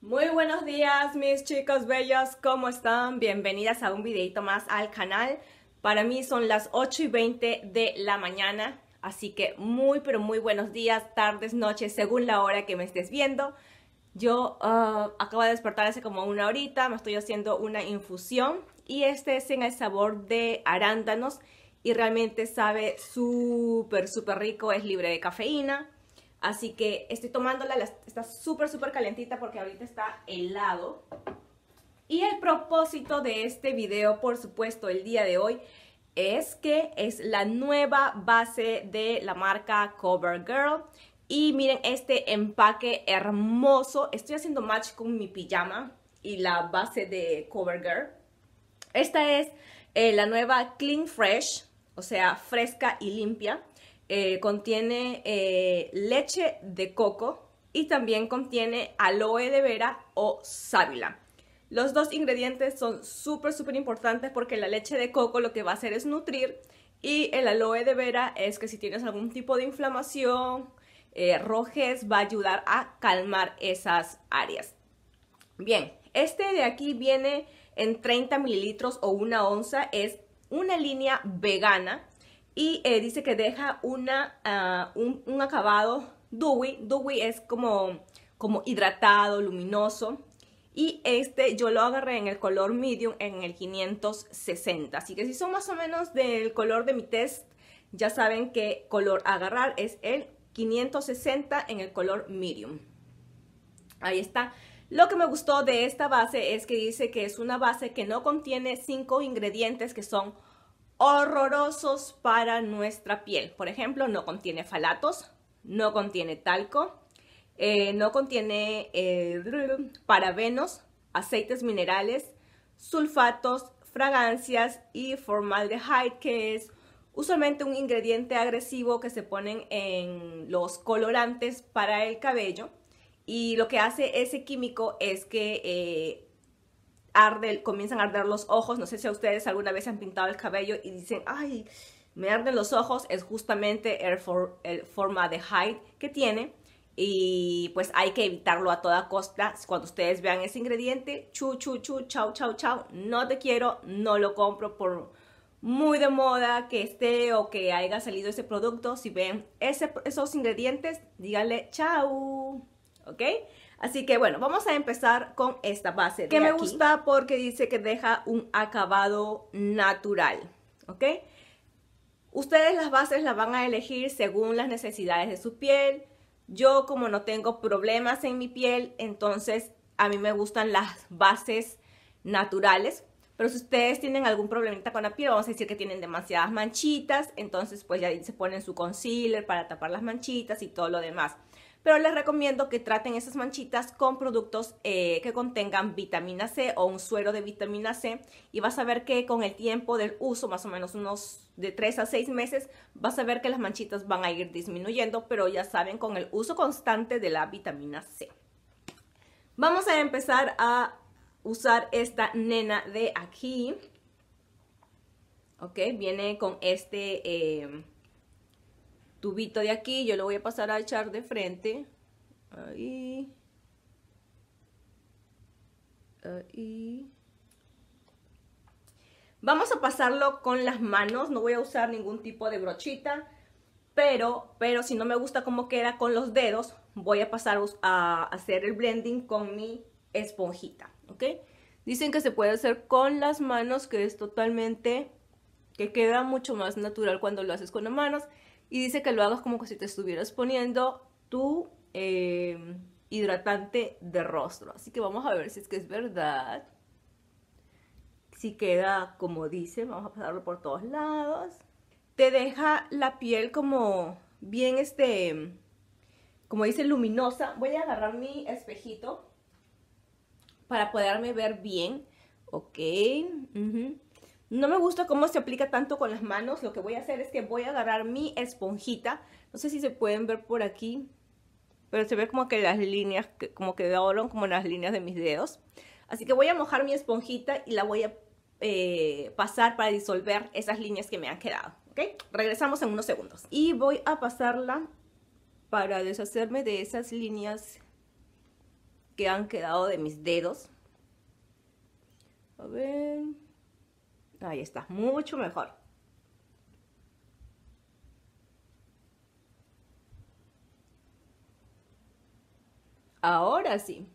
Muy buenos días mis chicos bellos, ¿cómo están? Bienvenidas a un videito más al canal. Para mí son las 8 y 20 de la mañana, así que muy pero muy buenos días, tardes, noches, según la hora que me estés viendo. Yo uh, acabo de despertar hace como una horita, me estoy haciendo una infusión y este es en el sabor de arándanos y realmente sabe súper súper rico, es libre de cafeína. Así que estoy tomándola, está súper súper calentita porque ahorita está helado. Y el propósito de este video, por supuesto, el día de hoy, es que es la nueva base de la marca CoverGirl. Y miren este empaque hermoso. Estoy haciendo match con mi pijama y la base de CoverGirl. Esta es eh, la nueva Clean Fresh, o sea, fresca y limpia. Eh, contiene eh, leche de coco y también contiene aloe de vera o sábila. Los dos ingredientes son súper, súper importantes porque la leche de coco lo que va a hacer es nutrir y el aloe de vera es que si tienes algún tipo de inflamación, eh, rojez, va a ayudar a calmar esas áreas. Bien, este de aquí viene en 30 mililitros o una onza, es una línea vegana y eh, dice que deja una, ah, un, acabado dewy, dewy es como, como hidratado, luminoso, y este yo lo agarré en el color medium en el 560. Así que si son más o menos del color de mi test, ya saben qué color agarrar es el 560 en el color medium. Ahí está. Lo que me gustó de esta base es que dice que es una base que no contiene cinco ingredientes que son horrorosos para nuestra piel. Por ejemplo, no contiene falatos, no contiene talco, eh, no contiene eh, parabenos, aceites minerales, sulfatos, fragancias y formaldehyde, que es usualmente un ingrediente agresivo que se ponen en los colorantes para el cabello. Y lo que hace ese químico es que eh, arde, comienzan a arder los ojos. No sé si a ustedes alguna vez han pintado el cabello y dicen, ay, me arden los ojos. Es justamente el, for, el formaldehyde que tiene y pues hay que evitarlo a toda costa. Cuando ustedes vean ese ingrediente, chu, chu, chu, chau, chau, chau, no te quiero, no lo compro por muy de moda que esté o que haya salido ese producto. Si ven ese, esos ingredientes, díganle chau, ¿ok? Así que bueno, vamos a empezar con esta base Que me gusta porque dice que deja un acabado natural, ¿ok? Ustedes las bases las van a elegir según las necesidades de su piel, yo como no tengo problemas en mi piel, entonces a mí me gustan las bases naturales. Pero si ustedes tienen algún problemita con la piel, vamos a decir que tienen demasiadas manchitas, entonces pues ya se ponen su concealer para tapar las manchitas y todo lo demás pero les recomiendo que traten esas manchitas con productos eh, que contengan vitamina C o un suero de vitamina C y vas a ver que con el tiempo del uso, más o menos unos de 3 a 6 meses, vas a ver que las manchitas van a ir disminuyendo, pero ya saben, con el uso constante de la vitamina C. Vamos a empezar a usar esta nena de aquí. Ok, viene con este... Eh, tubito de aquí, yo lo voy a pasar a echar de frente. Ahí. Ahí. Vamos a pasarlo con las manos, no voy a usar ningún tipo de brochita, pero, pero si no me gusta cómo queda con los dedos, voy a pasar a hacer el blending con mi esponjita, ¿ok? Dicen que se puede hacer con las manos, que es totalmente, que queda mucho más natural cuando lo haces con las manos. Y dice que lo hagas como si te estuvieras poniendo tu em, hidratante de rostro. Así que vamos a ver si es que es verdad. Si queda como dice, vamos a pasarlo por todos lados. Te deja la piel como bien este, como dice, luminosa. Voy a agarrar mi espejito para poderme ver bien. Ok. No me gusta cómo se aplica tanto con las manos. Lo que voy a hacer es que voy a agarrar mi esponjita. No sé si se pueden ver por aquí. Pero se ve como que las líneas, como que quedaron como las líneas de mis dedos. Así que voy a mojar mi esponjita y la voy a eh, pasar para disolver esas líneas que me han quedado. ¿Ok? Regresamos en unos segundos. Y voy a pasarla para deshacerme de esas líneas que han quedado de mis dedos. A ver. Ahí está, mucho mejor. Ahora sí.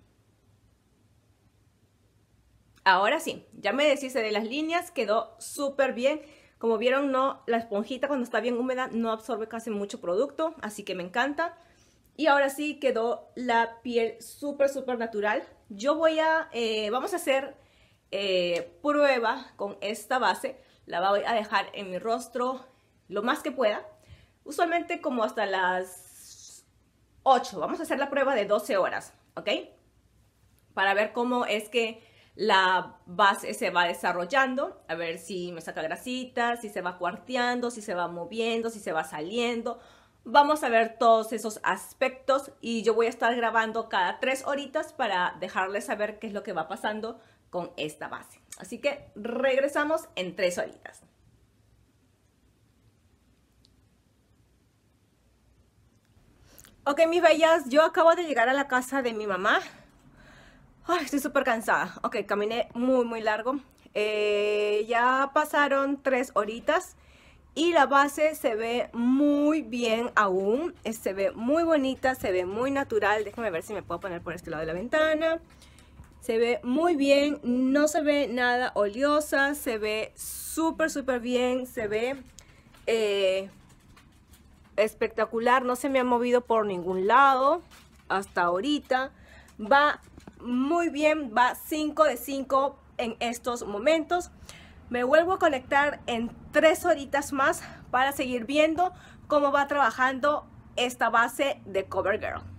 Ahora sí, ya me deshice de las líneas, quedó súper bien. Como vieron, no, la esponjita cuando está bien húmeda no absorbe casi mucho producto, así que me encanta. Y ahora sí quedó la piel súper, súper natural. Yo voy a, eh, vamos a hacer eh, prueba con esta base. La voy a dejar en mi rostro lo más que pueda. Usualmente como hasta las 8. Vamos a hacer la prueba de 12 horas, ¿ok? Para ver cómo es que la base se va desarrollando, a ver si me saca grasita, si se va cuarteando, si se va moviendo, si se va saliendo. Vamos a ver todos esos aspectos y yo voy a estar grabando cada tres horitas para dejarles saber qué es lo que va pasando con esta base. Así que regresamos en tres horitas. Ok, mis bellas, yo acabo de llegar a la casa de mi mamá. Ay, estoy súper cansada. Ok, caminé muy, muy largo. Eh, ya pasaron tres horitas y la base se ve muy bien aún. Se ve muy bonita, se ve muy natural. Déjame ver si me puedo poner por este lado de la ventana. Se ve muy bien, no se ve nada oleosa, se ve súper, súper bien, se ve eh, espectacular. No se me ha movido por ningún lado hasta ahorita. Va muy bien, va 5 de 5 en estos momentos. Me vuelvo a conectar en 3 horitas más para seguir viendo cómo va trabajando esta base de CoverGirl.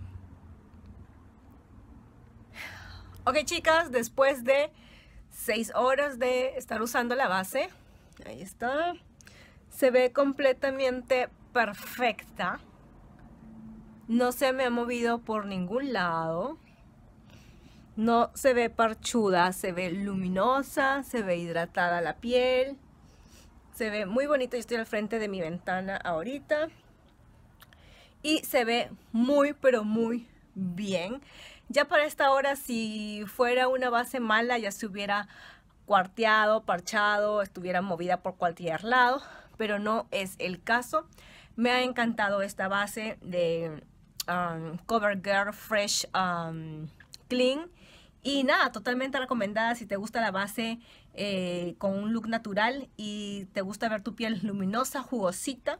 Ok chicas, después de 6 horas de estar usando la base, ahí está, se ve completamente perfecta. No se me ha movido por ningún lado. No se ve parchuda, se ve luminosa, se ve hidratada la piel. Se ve muy bonita, yo estoy al frente de mi ventana ahorita. Y se ve muy, pero muy bien. Ya para esta hora, si fuera una base mala, ya se hubiera cuarteado, parchado, estuviera movida por cualquier lado. Pero no es el caso. Me ha encantado esta base de um, CoverGirl Fresh um, Clean y nada, totalmente recomendada si te gusta la base eh, con un look natural y te gusta ver tu piel luminosa, jugosita.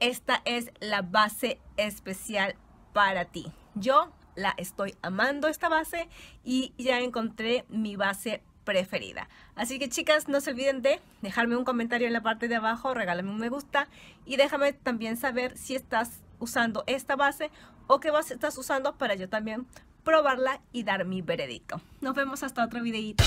Esta es la base especial para ti. Yo la estoy amando esta base y ya encontré mi base preferida. Así que chicas, no se olviden de dejarme un comentario en la parte de abajo, regálame un me gusta y déjame también saber si estás usando esta base o qué base estás usando para yo también probarla y dar mi veredicto. Nos vemos hasta otro videito.